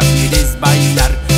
nunca quieres bailar